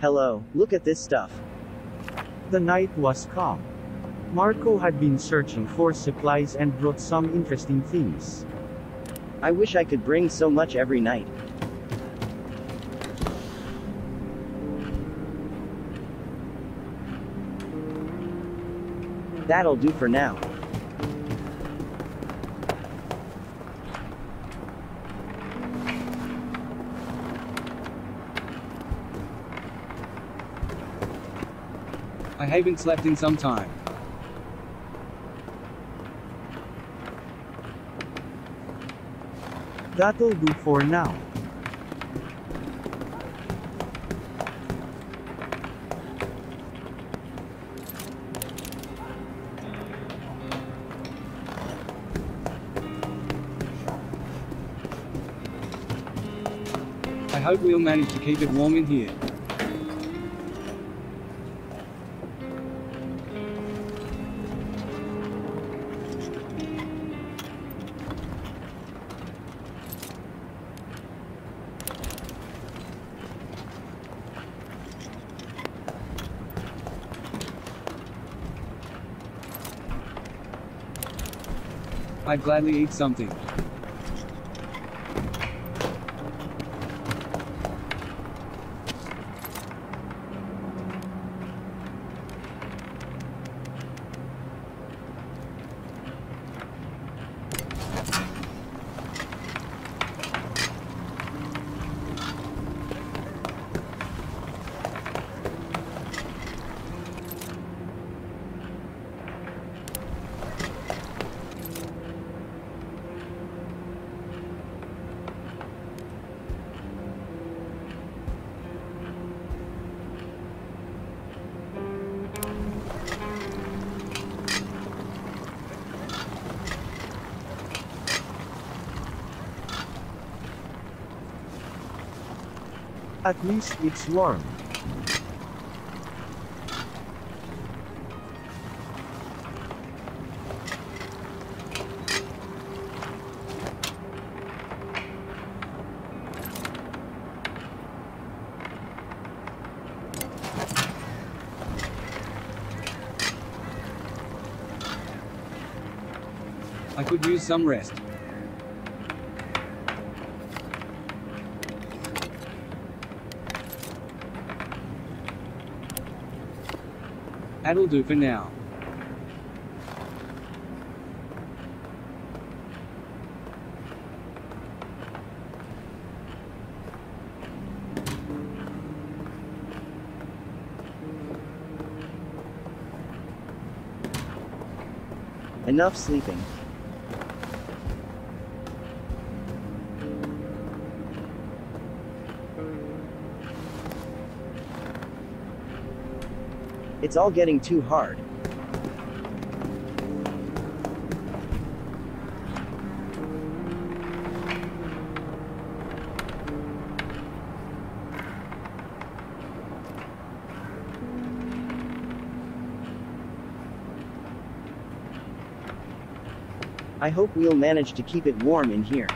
Hello, look at this stuff. The night was calm. Marko had been searching for supplies and brought some interesting things. I wish I could bring so much every night. That'll do for now. I haven't slept in some time. That'll do for now. I hope we'll manage to keep it warm in here. I'd gladly eat something. At least it's warm. I could use some rest. That'll do for now. Enough sleeping. It's all getting too hard. I hope we'll manage to keep it warm in here.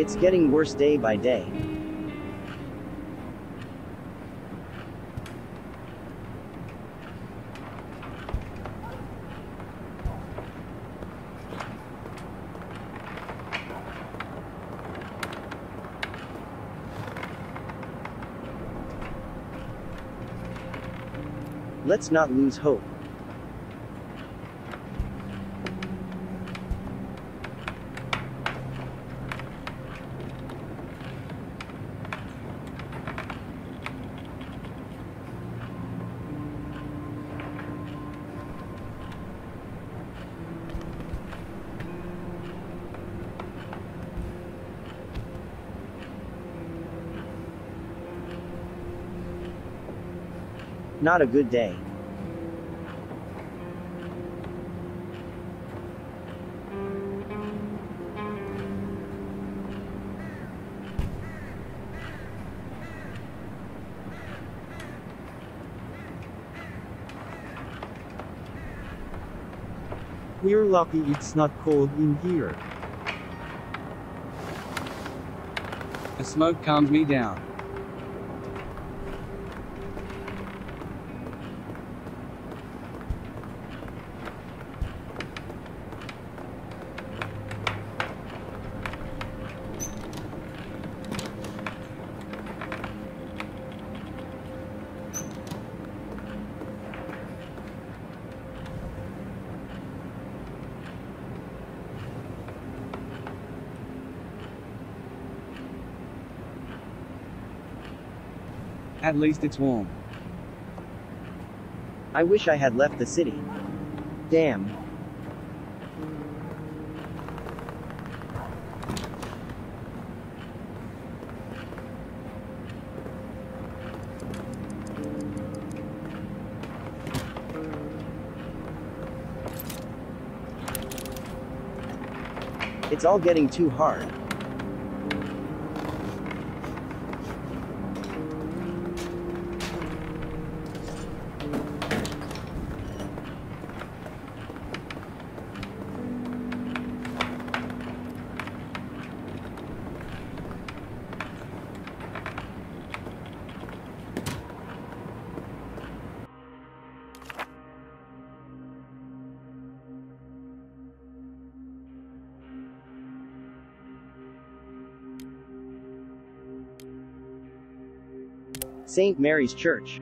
It's getting worse day by day. Let's not lose hope. Not a good day. We're lucky it's not cold in here. The smoke calms me down. At least it's warm. I wish I had left the city. Damn. It's all getting too hard. St. Mary's Church.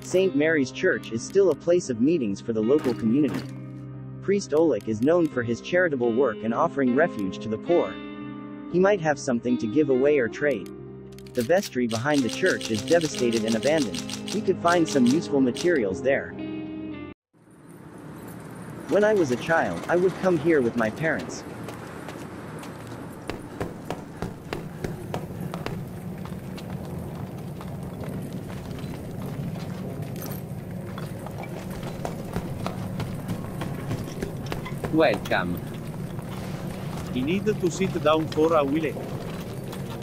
St. Mary's Church is still a place of meetings for the local community. Priest Oleg is known for his charitable work and offering refuge to the poor. He might have something to give away or trade. The vestry behind the church is devastated and abandoned. We could find some useful materials there. When I was a child, I would come here with my parents. Welcome. He need to sit down for a while,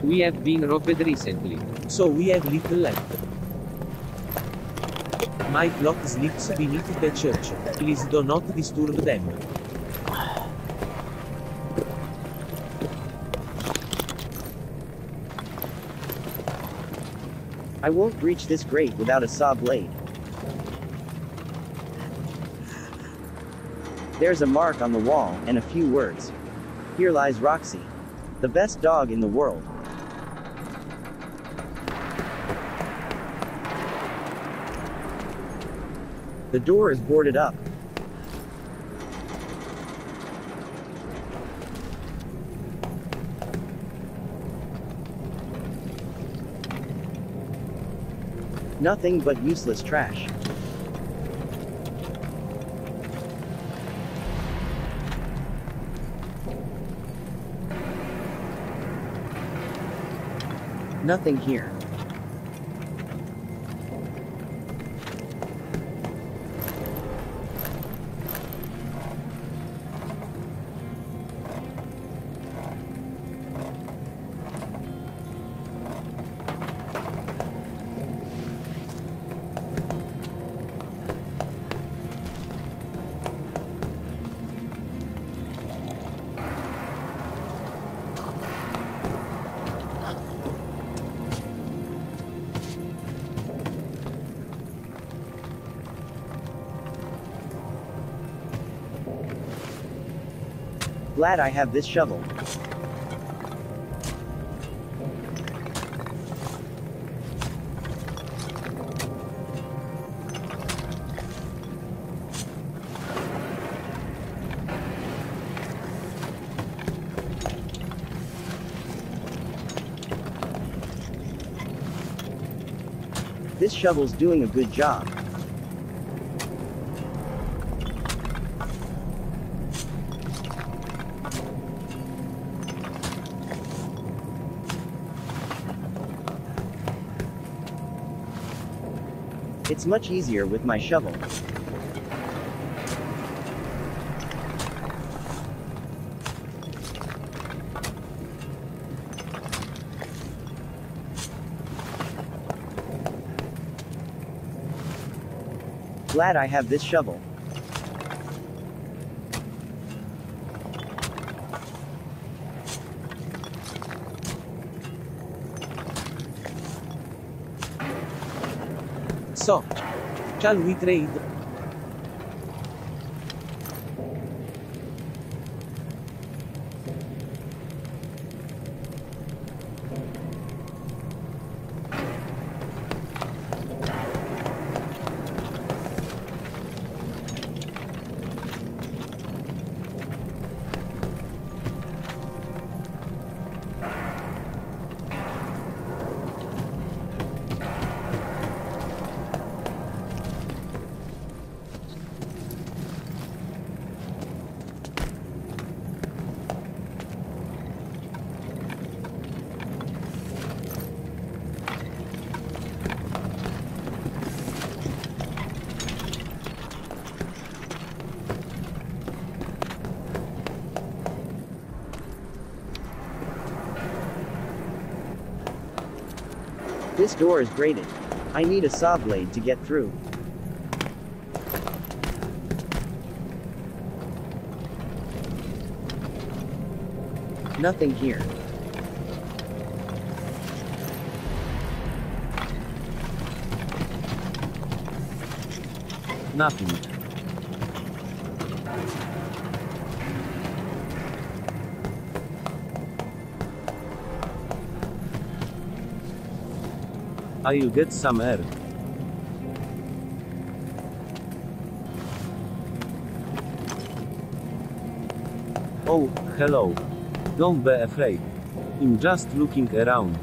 We have been robbed recently. so we have little left. My flock sleeps beneath the church. Please do not disturb them. I won't breach this grate without a saw blade. There's a mark on the wall, and a few words. Here lies Roxy. The best dog in the world. The door is boarded up. Nothing but useless trash. Nothing here. Glad I have this shovel. This shovel's doing a good job. It's much easier with my shovel. Glad I have this shovel. So, shall we trade? This door is grated. I need a saw blade to get through. Nothing here. Nothing. I'll get some air. Oh, hello. Don't be afraid. I'm just looking around.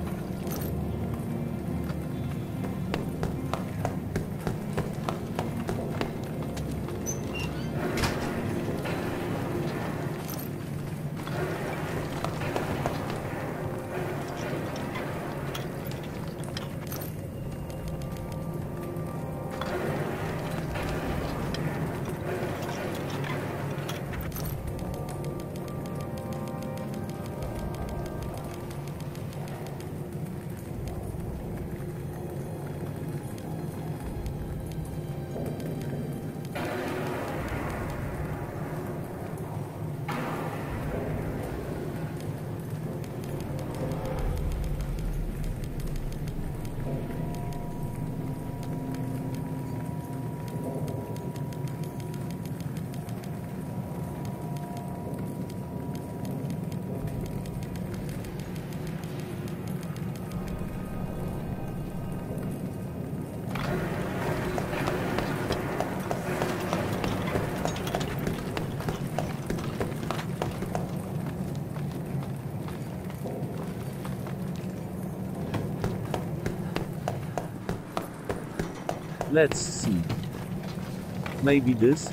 Let's see. Maybe this?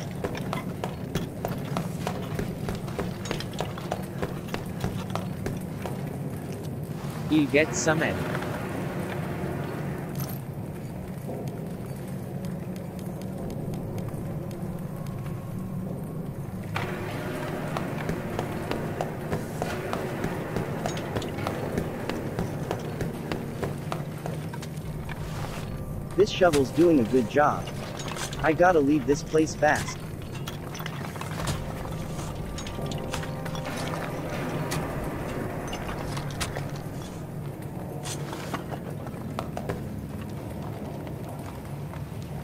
He'll get some air. This shovel's doing a good job. I gotta leave this place fast.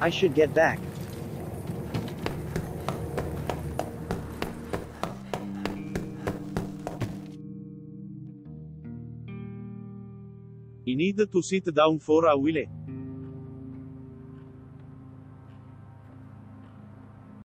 I should get back. Needed to sit down for a while.